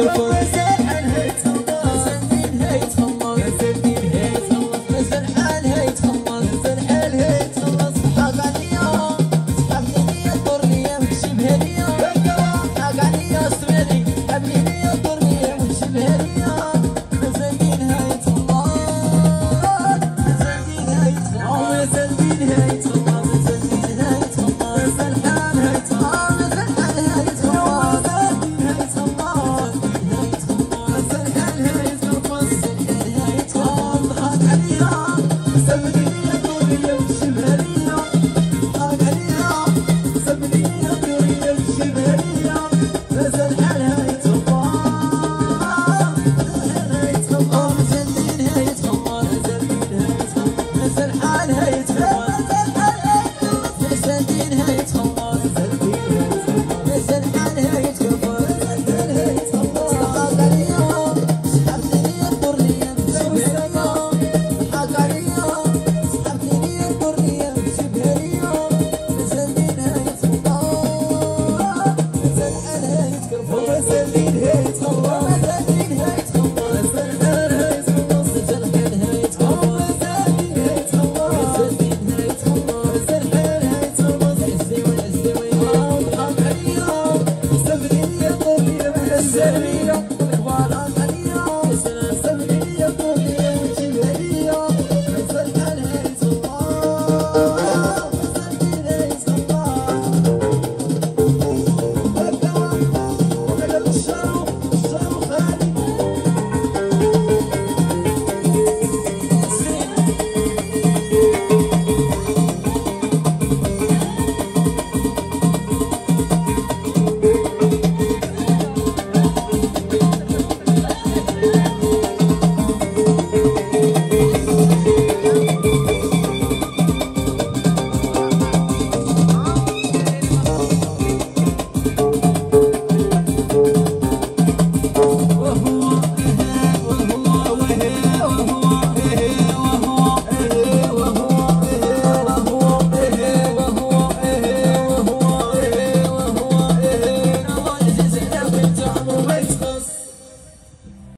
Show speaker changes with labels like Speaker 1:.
Speaker 1: beautiful Thank you.